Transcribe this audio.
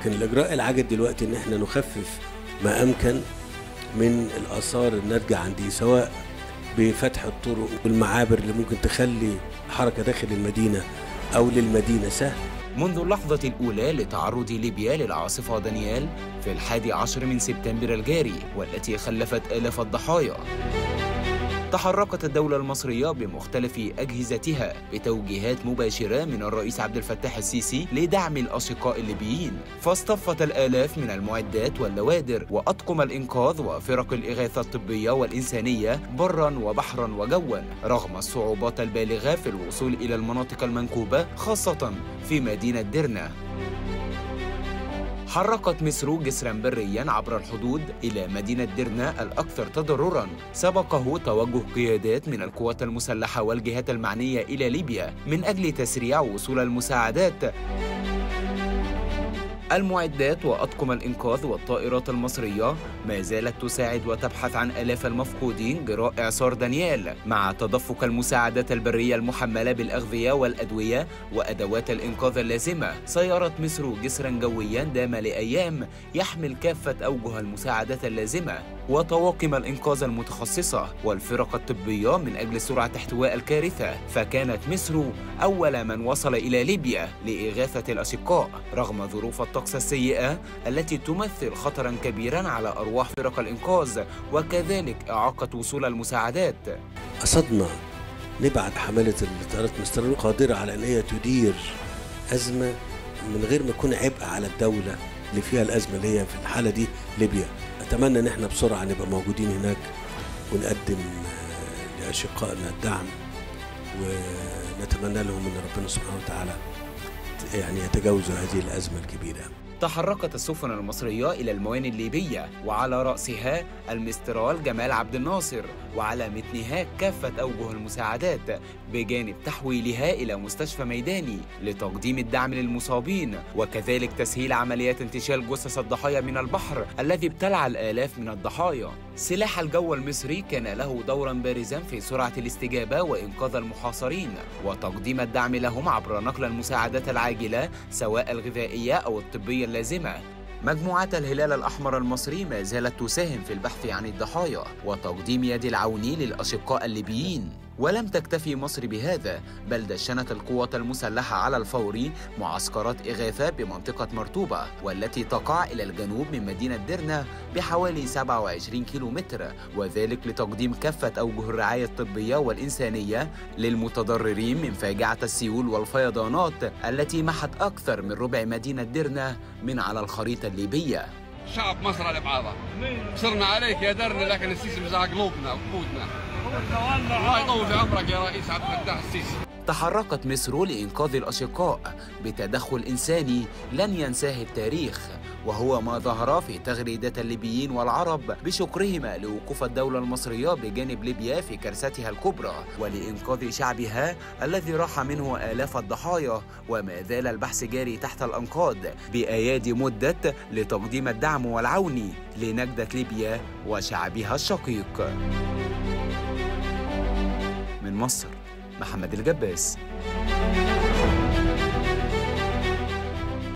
لكن الإجراء العاجل دلوقتي إن إحنا نخفف ما أمكن من الآثار الناتجة عن دي سواء بفتح الطرق والمعابر اللي ممكن تخلي حركة داخل المدينة أو للمدينة سهل. منذ اللحظة الأولى لتعرض ليبيا للعاصفة دانيال في الحادي عشر من سبتمبر الجاري والتي خلفت آلاف الضحايا. تحركت الدولة المصرية بمختلف أجهزتها بتوجيهات مباشرة من الرئيس عبد الفتاح السيسي لدعم الأشقاء الليبيين. فاصطفت الآلاف من المعدات واللوادر وأطقم الإنقاذ وفرق الإغاثة الطبية والإنسانية برا وبحرا وجوا رغم الصعوبات البالغة في الوصول إلى المناطق المنكوبة خاصة في مدينة ديرنا. حركت مصر جسرا بريا عبر الحدود إلى مدينة ديرنا الأكثر تضررا. سبقه توجه قيادات من القوات المسلحة والجهات المعنية إلى ليبيا من أجل تسريع وصول المساعدات. المعدات وأطقم الإنقاذ والطائرات المصرية ما زالت تساعد وتبحث عن آلاف المفقودين جراء إعصار دانيال مع تدفق المساعدات البرية المحملة بالأغذية والأدوية وأدوات الإنقاذ اللازمة. سيرت مصر جسرا جويا دام لأيام يحمل كافة أوجه المساعدات اللازمة وطواقم الإنقاذ المتخصصة والفرق الطبية من أجل سرعة احتواء الكارثة. فكانت مصر أول من وصل إلى ليبيا لإغاثة الأشقاء رغم ظروف الطقس السيئة التي تمثل خطرا كبيرا على أرواح فرق الإنقاذ وكذلك إعاقة وصول المساعدات. قصدنا نبعت حملة الطائرات مستر قادرة على أن هي تدير أزمة من غير ما يكون عبء على الدولة اللي فيها الأزمة اللي هي في الحالة دي ليبيا. أتمنى إن إحنا بسرعة نبقى موجودين هناك ونقدم آه، لأشقائنا الدعم ونتمنى لهم إن ربنا سبحانه وتعالى يعني يتجاوزوا هذه الأزمة الكبيرة. تحركت السفن المصرية إلى الموانئ الليبية وعلى رأسها المسترال جمال عبد الناصر وعلى متنها كافة أوجه المساعدات بجانب تحويلها إلى مستشفى ميداني لتقديم الدعم للمصابين. وكذلك تسهيل عمليات انتشال جثث الضحايا من البحر الذي ابتلع الآلاف من الضحايا. سلاح الجو المصري كان له دورا بارزا في سرعة الاستجابة وإنقاذ المحاصرين وتقديم الدعم لهم عبر نقل المساعدات العاجلة سواء الغذائية أو الطبية اللازمة. مجموعات الهلال الأحمر المصري ما زالت تساهم في البحث عن الضحايا وتقديم يد العون للأشقاء الليبيين. ولم تكتفي مصر بهذا بل دشنت القوات المسلحة على الفور معسكرات إغاثة بمنطقة مرطوبة والتي تقع إلى الجنوب من مدينة ديرنا بحوالي 27 كيلومتر وذلك لتقديم كافة أوجه الرعاية الطبية والإنسانية للمتضررين من فاجعة السيول والفيضانات التي محت أكثر من ربع مدينة ديرنا من على الخريطة الليبية. شعب مصر على بعضها صرنا عليك يا درنا لكن السيسي مزع قلوبنا وقودنا. الله يطول عمرك يا رئيس عبد الفتاح السيسي تحركت مصر لإنقاذ الأشقاء بتدخل إنساني لن ينساه التاريخ وهو ما ظهر في تغريدات الليبيين والعرب بشكرهما لوقوف الدولة المصرية بجانب ليبيا في كارثتها الكبرى ولإنقاذ شعبها الذي راح منه آلاف الضحايا وما زال البحث جاري تحت الأنقاض بأيادي مدت لتقديم الدعم والعون لنجدة ليبيا وشعبها الشقيق. مصر محمد الجباس.